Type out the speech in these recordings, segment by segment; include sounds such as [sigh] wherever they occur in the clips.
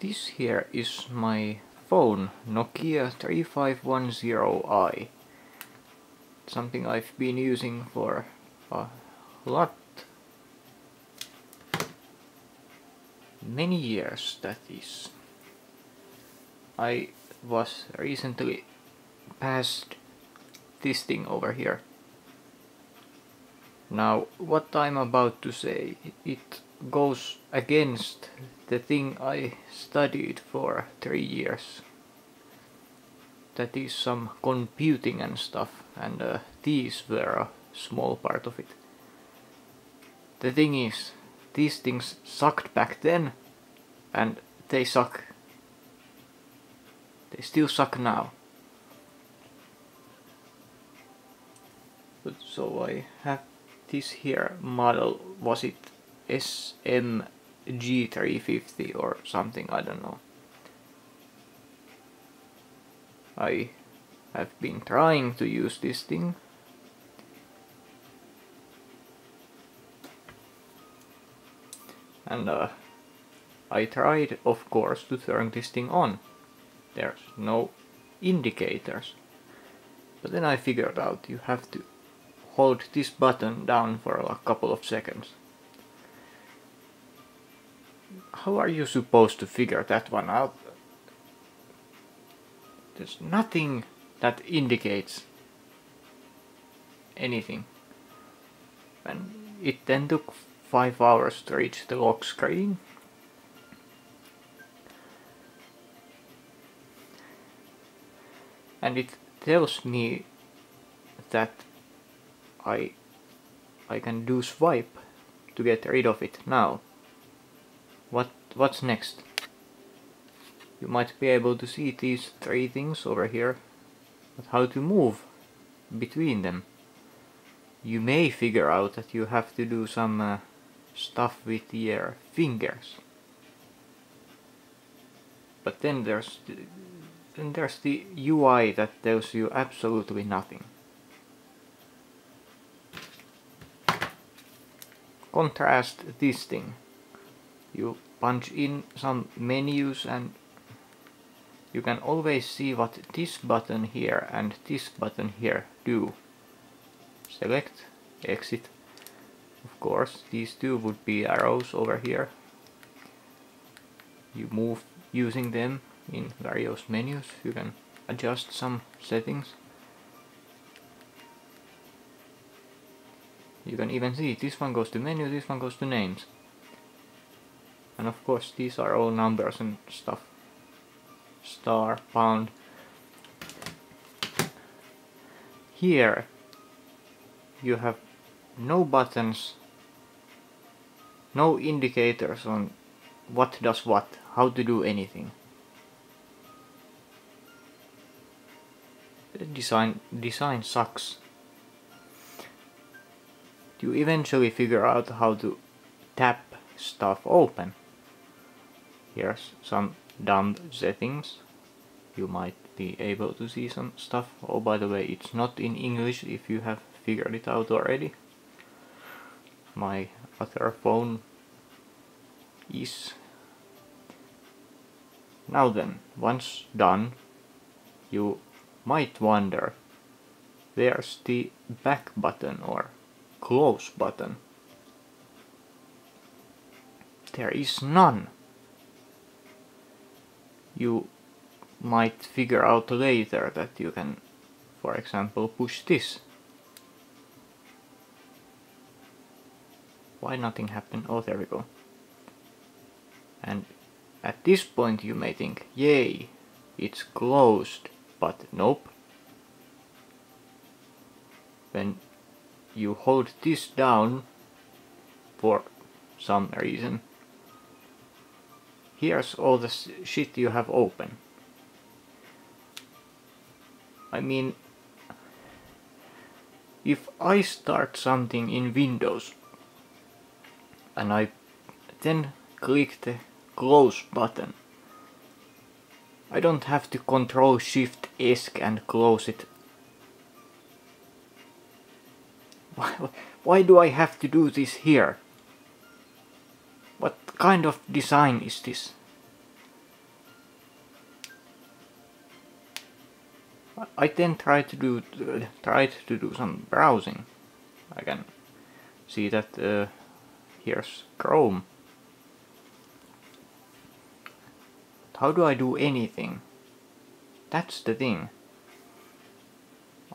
This here is my phone, Nokia 3510i. Something I've been using for a lot. Many years, that is. I was recently passed this thing over here. Now, what I'm about to say, it goes against the thing I studied for three years. That is some computing and stuff, and uh, these were a small part of it. The thing is, these things sucked back then, and they suck. They still suck now. But so I have this here model, was it SMG350 or something, I don't know. I have been trying to use this thing. And uh, I tried, of course, to turn this thing on. There's no indicators. But then I figured out you have to hold this button down for a couple of seconds. How are you supposed to figure that one out? There's nothing that indicates anything. And it then took 5 hours to reach the lock screen. And it tells me that I I can do swipe to get rid of it now. What what's next? You might be able to see these three things over here, but how to move between them. You may figure out that you have to do some uh, stuff with your fingers. But then there's the, then there's the UI that tells you absolutely nothing. Contrast this thing. You punch in some menus and you can always see what this button here and this button here do. Select, exit. Of course, these two would be arrows over here. You move using them in various menus. You can adjust some settings. You can even see this one goes to menu, this one goes to names. And of course these are all numbers and stuff. Star, pound. Here you have no buttons, no indicators on what does what, how to do anything. The design design sucks. You eventually figure out how to tap stuff open. Here's some dumb settings. You might be able to see some stuff. Oh, by the way, it's not in English if you have figured it out already. My other phone is. Now then, once done, you might wonder, there's the back button or close button. There is none. You might figure out later that you can, for example, push this. Why nothing happened? Oh, there we go. And at this point you may think, yay, it's closed, but nope. When you hold this down for some reason, here's all the shit you have open. I mean, if I start something in Windows and I then click the close button. I don't have to control shift S and close it. Why, [laughs] why do I have to do this here? kind of design is this? I then tried to do uh, tried to do some browsing. I can see that uh, here's Chrome. How do I do anything? That's the thing.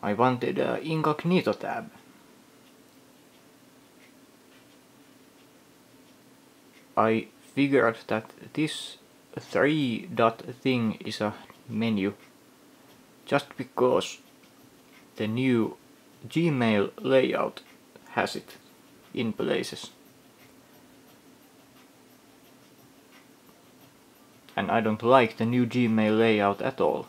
I wanted an incognito tab. I figured that this three dot thing is a menu just because the new Gmail layout has it in places. And I don't like the new Gmail layout at all.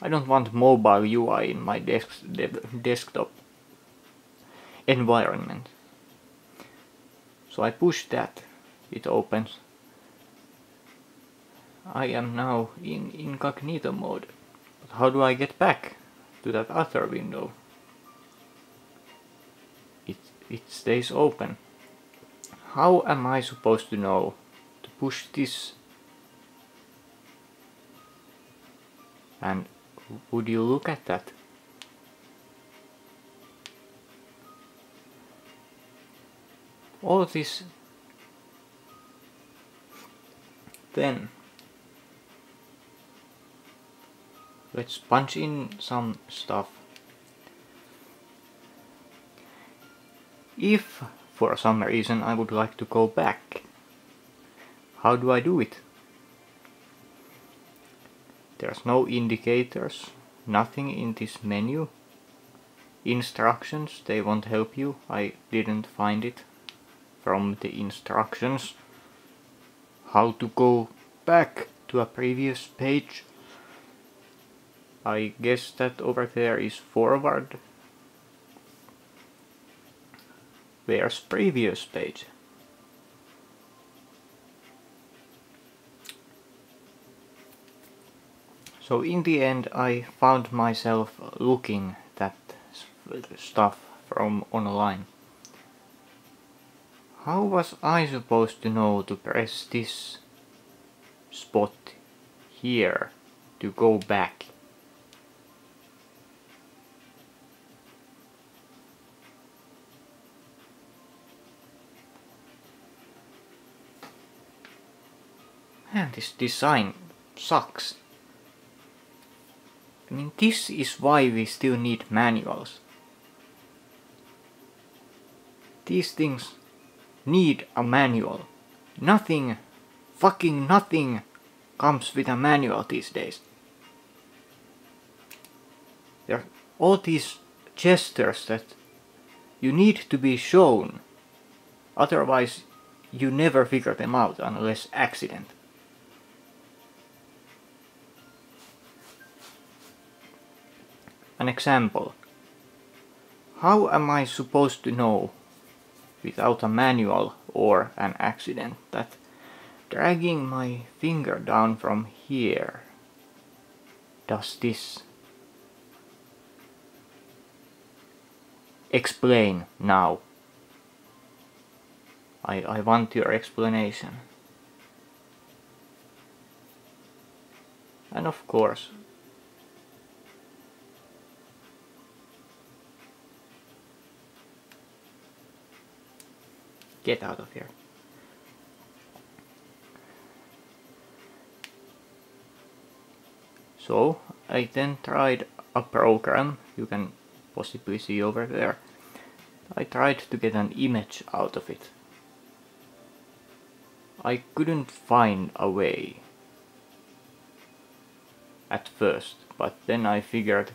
I don't want mobile UI in my desk desktop environment. So I push that, it opens. I am now in incognito mode. But how do I get back to that other window? It, it stays open. How am I supposed to know to push this? And would you look at that? All of this then let's punch in some stuff. If for some reason I would like to go back how do I do it? There's no indicators nothing in this menu. Instructions they won't help you. I didn't find it from the instructions how to go back to a previous page. I guess that over there is forward. Where's previous page. So in the end I found myself looking that stuff from online how was I supposed to know to press this spot here to go back? Man, this design sucks. I mean, this is why we still need manuals. These things need a manual. Nothing, fucking nothing comes with a manual these days. There are all these gestures that you need to be shown. Otherwise, you never figure them out unless accident. An example. How am I supposed to know without a manual or an accident that dragging my finger down from here does this. Explain now. I, I want your explanation. And of course, Get out of here. So I then tried a program you can possibly see over there. I tried to get an image out of it. I couldn't find a way at first, but then I figured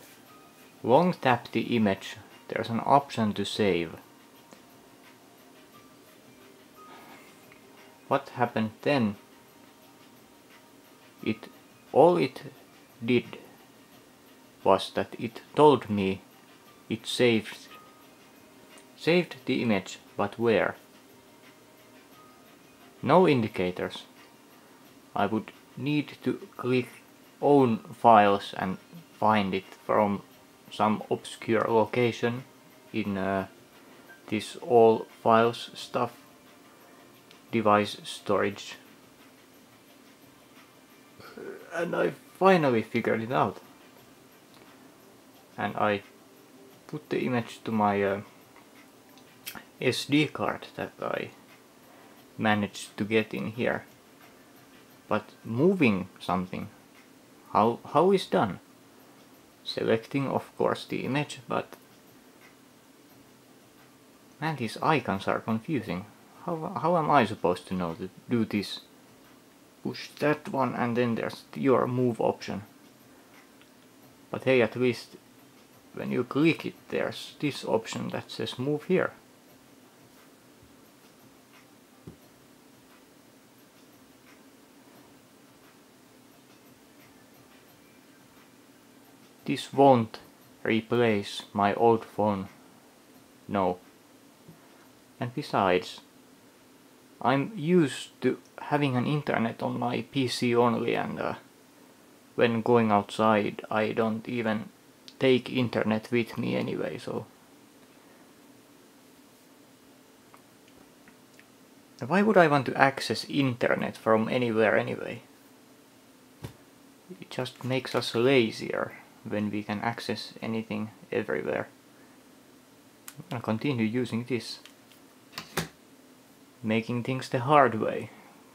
long tap the image, there's an option to save. What happened then? It all it did was that it told me it saved saved the image but where? No indicators. I would need to click own files and find it from some obscure location in uh, this all files stuff device storage. And I finally figured it out. and I put the image to my uh, SD card that I managed to get in here. But moving something, how, how is done? Selecting of course the image, but man these icons are confusing. How, how am I supposed to know to do this? Push that one and then there's your move option. But hey, at least when you click it, there's this option that says move here. This won't replace my old phone. No. And besides, I'm used to having an internet on my PC only and uh, when going outside I don't even take internet with me anyway so. Why would I want to access internet from anywhere anyway? It just makes us lazier when we can access anything everywhere. I'll continue using this making things the hard way.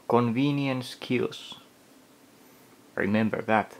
Convenience kills. Remember that